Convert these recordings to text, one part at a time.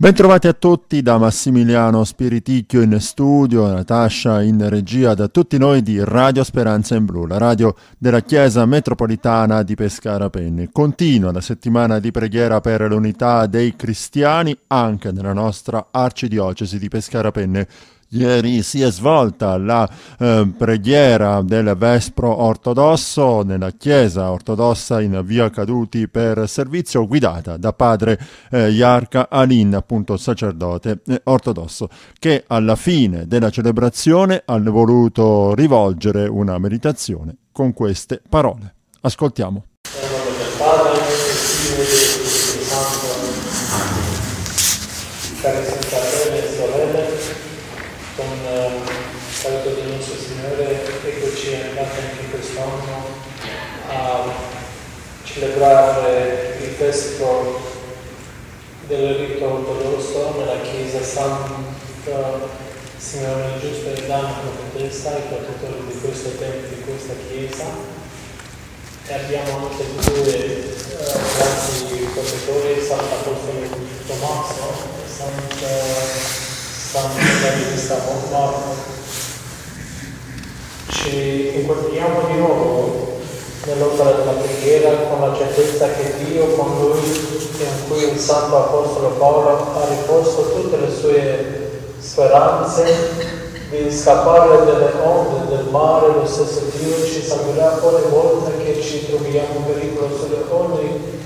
Bentrovati a tutti da Massimiliano Spiriticchio in studio, Natascia in regia, da tutti noi di Radio Speranza in Blu, la radio della Chiesa Metropolitana di Pescara Penne. Continua la settimana di preghiera per l'unità dei cristiani anche nella nostra arcidiocesi di Pescara Penne. Ieri si è svolta la eh, preghiera del Vespro ortodosso nella chiesa ortodossa in via Caduti per servizio guidata da padre eh, Iarca Alin, appunto sacerdote eh, ortodosso, che alla fine della celebrazione ha voluto rivolgere una meditazione con queste parole. Ascoltiamo. Padre, Figlio e Spirito Santo. Cari fratelli e sorelle, con eh, l'aiuto del nostro Signore, eccoci andati anche quest'anno a celebrare il festival del rito ortodosso nella chiesa Santa Signore Giusto e Dante Contessa, il protettore di questo tempio, di questa chiesa. E abbiamo anche due eh, grandi protettori, Sant'Apostolo Tommaso e Santa Santa Evangelista Marco. Ci incontriamo di nuovo nell'opera della preghiera con la certezza che Dio con lui e in cui il Santo Apostolo Paolo ha riposto tutte le sue speranze di scappare dalle onde del mare, lo stesso Dio ci salverà ogni volta che ci troviamo in pericolo sulle onde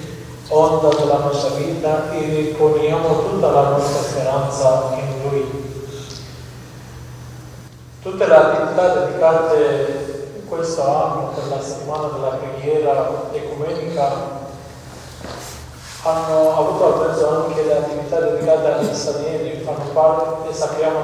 onda della nostra vita e poniamo tutta la nostra speranza in Lui. Tutte le attività dedicate questo anno per la settimana della preghiera ecumenica hanno avuto appreso anche le attività dedicate agli stranieri, fanno parte e sappiamo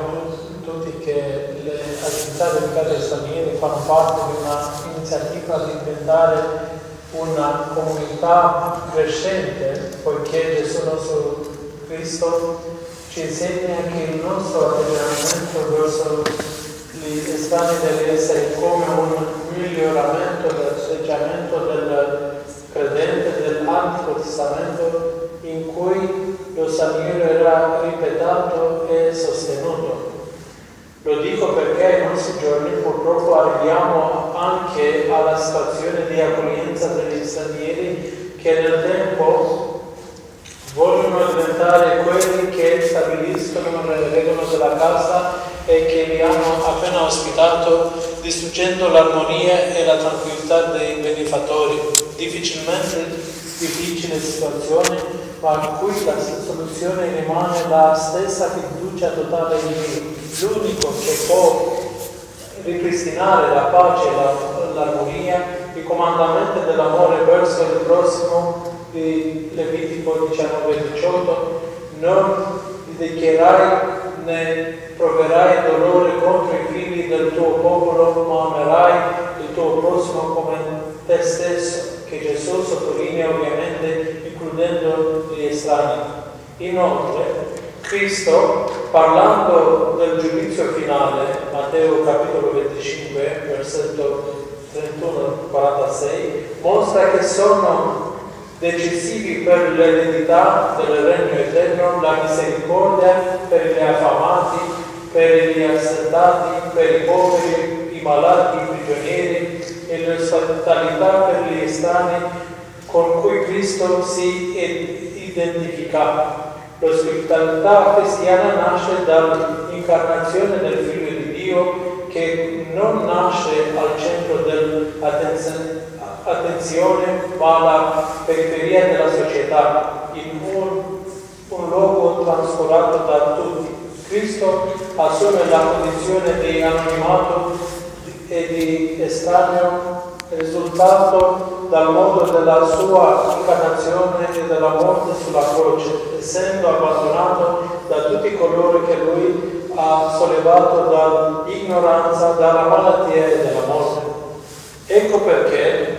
tutti che le attività dedicate agli stranieri fanno parte di un'iniziativa di diventare una comunità crescente, poiché Gesù nostro Cristo ci insegna che il nostro atteggiamento verso gli estranei deve essere come un miglioramento dell'atteggiamento del credente dell'Antico Testamento in cui lo straniero era ripetato e sostenuto. Lo dico perché in nostri giorni purtroppo arriviamo anche alla situazione di accoglienza degli stranieri che nel tempo vogliono diventare quelli che stabiliscono le regole della casa e che li hanno appena ospitato, distruggendo l'armonia e la tranquillità dei benefattori. Difficilmente difficile situazione, ma qui la soluzione rimane la stessa fiducia totale in Dio l'unico che può ripristinare la pace e l'armonia, i comandamenti dell'amore verso il prossimo di Levitico 19-18, non dichiarai né proverai dolore contro i figli del tuo popolo, ma amerai il tuo prossimo come te stesso, che Gesù sottolinea ovviamente includendo gli estranei. Inoltre, Cristo, parlando del giudizio finale, Matteo capitolo 25, versetto 31-46, mostra che sono decisivi per l'eredità del regno eterno la misericordia per gli affamati, per gli assentati, per i poveri, i malati, i prigionieri e l'ospitalità per gli estranei con cui Cristo si identificava. L'ospitalità cristiana nasce dall'incarnazione del Figlio di Dio che non nasce al centro dell'attenzione ma alla periferia della società, in un, un luogo trascurato da tutti. Cristo assume la condizione di anonimato e di estraneo risultato dal modo della sua incarnazione e della morte sulla croce, essendo abbandonato da tutti coloro che lui ha sollevato dall'ignoranza, dalla malattia e dalla morte. Ecco perché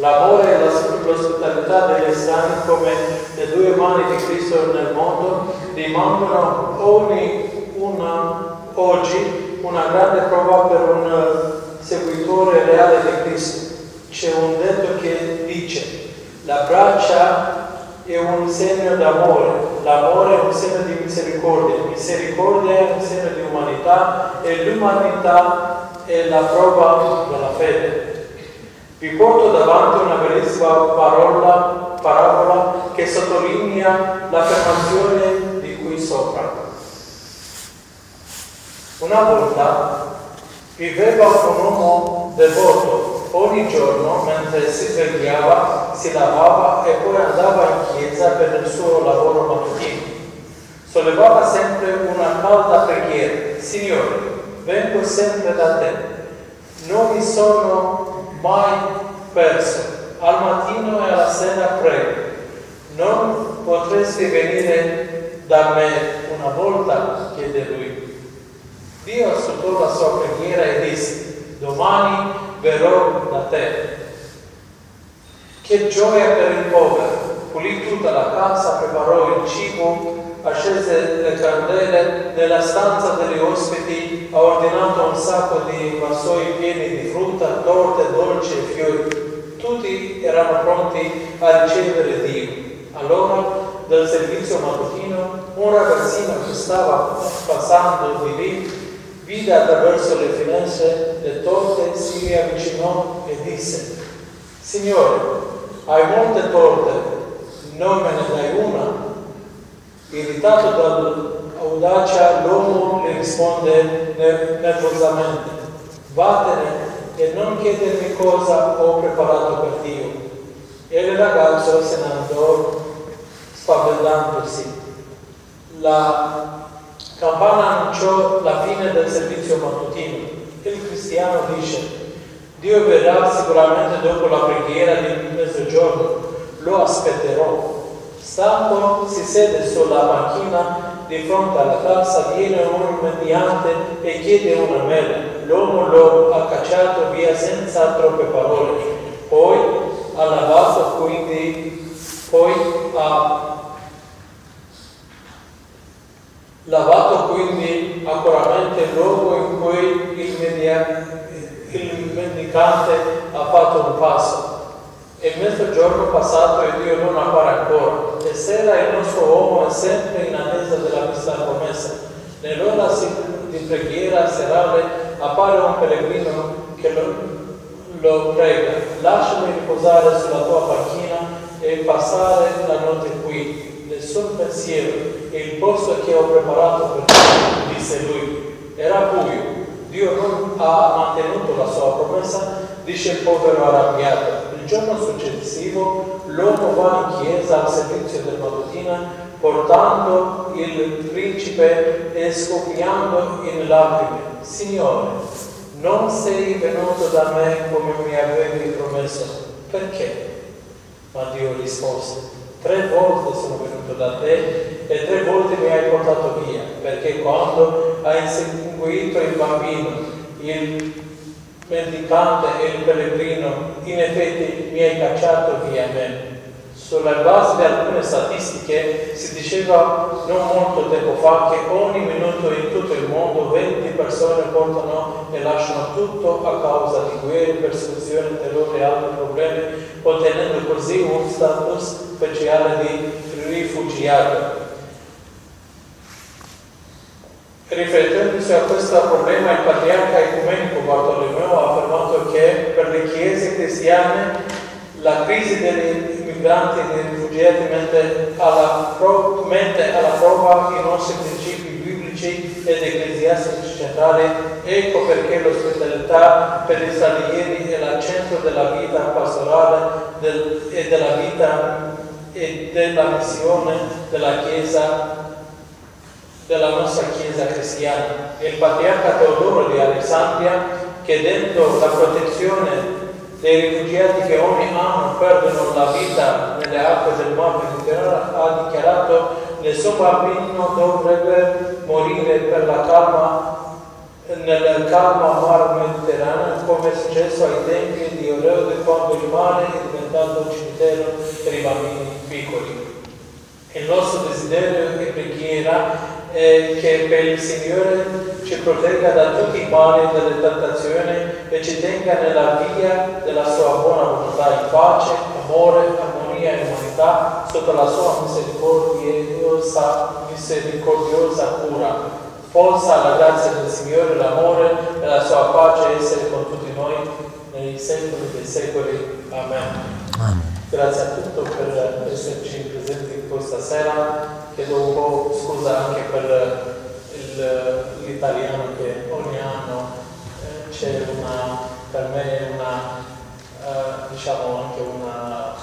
l'amore e l'ospitalità degli estranei come le due mani di Cristo nel mondo rimangono ogni una, oggi una grande prova per un seguitore reale di Cristo. C'è un detto che dice, la braccia è un segno d'amore, l'amore è un segno di misericordia, misericordia è un segno di umanità e l'umanità è la prova della fede. Vi porto davanti una bellissima parola, parabola che sottolinea l'affermazione di cui sopra. Una volta viveva un uomo devoto Ogni giorno, mentre si svegliava, si lavava e poi andava in chiesa per il suo lavoro mattutino. Sollevava sempre una calda preghiera. Signore, vengo sempre da te. Non mi sono mai perso. Al mattino e alla sera prego. Non potresti venire da me una volta? chiede lui. Dio ascoltò la sua preghiera e disse, domani verrò da te. Che gioia per il povero! Pulì tutta la casa, preparò il cibo, accese le candele, nella stanza degli ospiti ha ordinato un sacco di vassoi pieni di frutta, torte, dolci e fiori. Tutti erano pronti a ricevere Dio. Allora, dal servizio mattutino, un ragazzino che stava passando di lì vide attraverso le finestre le torte, si avvicinò e disse, Signore, hai molte torte, non me ne dai una? Irritato dall'audacia, l'uomo le risponde nervosamente, vattene e non chiedermi cosa ho preparato per Dio. E il ragazzo se ne andò spaventandosi. La Campana annunciò la fine del servizio mattutino. Il cristiano dice, Dio verrà sicuramente dopo la preghiera di mezzogiorno, lo aspetterò. Stanco si siede sulla macchina di fronte alla casa, viene un mediante e chiede una mela. L'uomo lo ha cacciato via senza troppe parole. Poi ha lavato, quindi poi ha lavato quindi ancuramente il luogo in cui il, media, il mendicante ha fatto un passo. E mezzogiorno passato e Dio non appare ancora. E sera il nostro uomo è sempre in attesa della vista promessa. Nell'ora di preghiera serale appare un pellegrino che lo, lo prega. Lasciami riposare sulla tua panchina e passare la notte qui nessun pensiero e il posto che ho preparato per te, disse lui, era buio. Dio non ha mantenuto la sua promessa, dice il povero arrabbiato. Giorno successivo l'uomo va in chiesa al servizio del mattutina portando il principe e scoppiando in lacrime. Signore, non sei venuto da me come mi avevi promesso. Perché? Ma Dio rispose, Tre volte sono venuto da te e tre volte mi hai portato via, perché quando hai inseguito il bambino, il mendicante e il pellegrino, in effetti mi hai cacciato via me. Sulla base di alcune statistiche si diceva non molto tempo fa che ogni minuto in tutto il mondo 20 persone portano e lasciano tutto a causa di guerre, persecuzioni, terrore e altri problemi, ottenendo così un status speciale di rifugiato. Riflettendosi a questo problema, il patriarca ecumenico Bartolomeo ha affermato che per le chiese cristiane la crisi degli immigranti e dei rifugiati mette alla, mette alla prova i nostri principi biblici ed ecclesiastici centrali. Ecco perché l'ospitalità per gli stranieri è al centro della vita pastorale del, e della vita e della missione della Chiesa, della nostra Chiesa cristiana. Il patriarca Teodoro di Alessandria, chiedendo la protezione dei rifugiati che ogni anno perdono la vita nelle acque del Mar Mediterraneo, ha dichiarato nessun bambino dovrebbe morire per la calma nel calmo mar Mediterraneo come è successo ai tempi di Oreo quando il mare è diventato un cimitero per i bambini piccoli. Il nostro desiderio e preghiera è che per il Signore ci protegga da tutti i mali delle tentazioni e ci tenga nella via della sua buona volontà in pace, amore, armonia e umanità sotto la sua misericordiosa, misericordiosa cura. Possa la grazia del Signore, l'amore e la sua pace essere con tutti noi nei secoli dei secoli. Amen. Amen. Grazie a tutti per esserci presenti questa sera. Chiedo un po' scusa anche per l'italiano che ogni anno eh, c'è una, per me una, eh, diciamo anche una,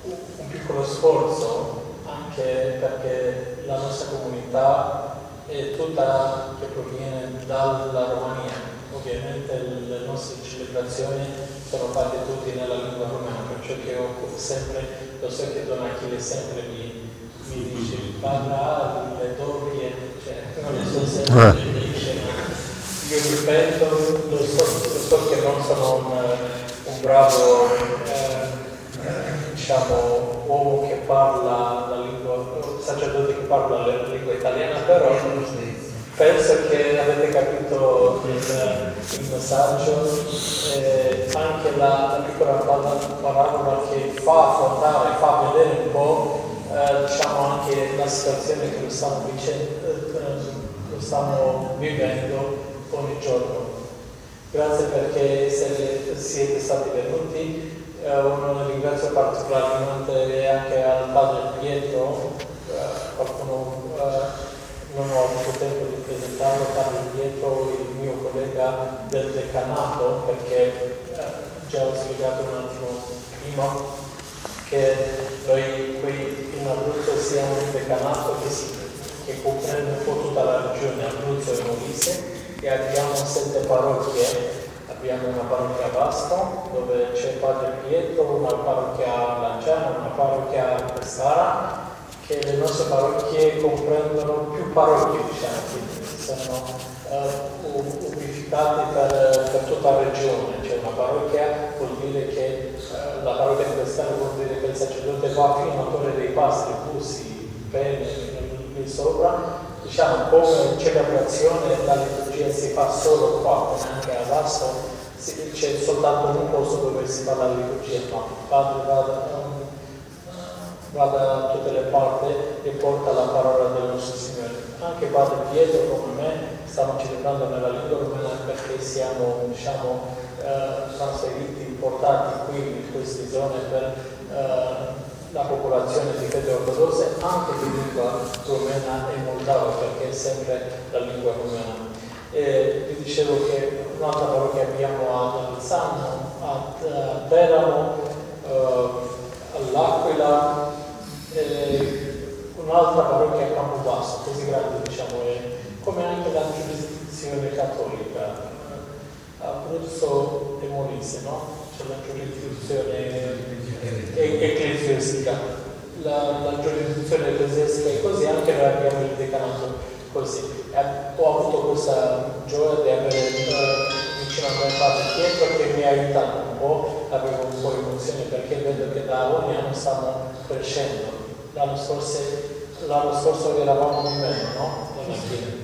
un piccolo sforzo anche perché la nostra comunità è tutta che proviene dalla Romania. Ovviamente le nostre celebrazioni sono fatte tutte nella lingua romana, perciò che io sempre, lo so che Don Achille sempre mi dice parla le doppie, cioè non so sempre eh. mi dice, io ripeto, lo so, lo so che non sono un, un bravo eh, diciamo, uomo che parla la lingua, sacerdote che parla la lingua italiana, però penso che avete capito il, il messaggio, eh, anche la, la piccola parabola che fa affrontare, fa vedere un po' eh, diciamo anche la situazione che lo stiamo, vicendo, eh, lo stiamo vivendo ogni giorno. Grazie perché siete, stati venuti. Eh, un ringrazio particolarmente anche al padre Pietro, qualcuno non ho avuto tempo di presentarlo, parlo dietro il mio collega del decanato perché già ho spiegato un attimo prima che noi siamo un decanato che, che comprende un po' tutta la regione Abruzzo e Molise e abbiamo sette parrocchie. Abbiamo una parrocchia a Vasto dove c'è Padre Pietro, una parrocchia Lanciano, una parrocchia a che le nostre parrocchie comprendono più parrocchie, diciamo, quindi sono uh, unificate per, per, tutta la regione, cioè una parrocchia vuol dire che uh, la parrocchia cristiana vuol dire che il sacerdote va fino a Torre dei Pastri, Bussi, Pene, lì sopra, diciamo come celebrazione la liturgia si fa solo qua, anche a Vasto c'è soltanto un posto dove si fa la liturgia, ma padre va vada da tutte le parti e porta la parola del nostro Signore. Anche Padre Pietro come me stiamo celebrando nella lingua romana perché siamo diciamo, eh, trasferiti, portati qui in queste zone per eh, la popolazione di fede ortodossa anche di lingua romena e moldava perché è sempre la lingua romena. E vi dicevo che un'altra parola che abbiamo a Alzano, a Teramo, eh, all'Aquila, eh, un'altra parrocchia a Campobasso, così grande diciamo, è, come anche la giurisdizione cattolica, Abruzzo e Molise, no? C'è la giurisdizione ecclesiastica, la, la giurisdizione ecclesiastica e così anche noi abbiamo il decanato così. Ho avuto questa gioia di avere eh, vicino a me padre Pietro che mi ha aiutato un po', avevo un po' emozione perché vedo che da ogni anno stiamo crescendo l'anno scorso, l'anno scorso eravamo di meno, no? Non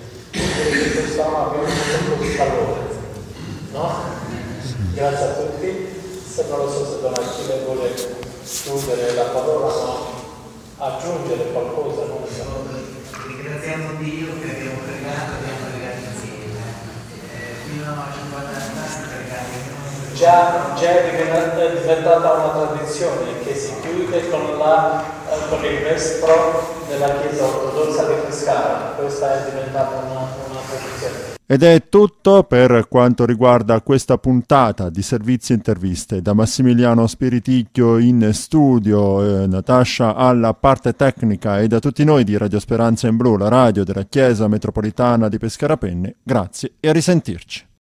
Grazie a tutti. Se non lo so se Don Achille vuole chiudere la parola, ma aggiungere qualcosa. Ringraziamo Dio che abbiamo pregato, abbiamo pregato insieme. Eh, fino a 50 anni già, già è diventata una tradizione che si chiude con, la, eh, con il vespro della Chiesa ortodossa di Pescara. Questa è diventata una, una tradizione. Ed è tutto per quanto riguarda questa puntata di servizi interviste. Da Massimiliano Spiriticchio in studio, eh, Natascia alla parte tecnica e da tutti noi di Radio Speranza in Blu, la radio della Chiesa Metropolitana di Pescara Penne, grazie e a risentirci.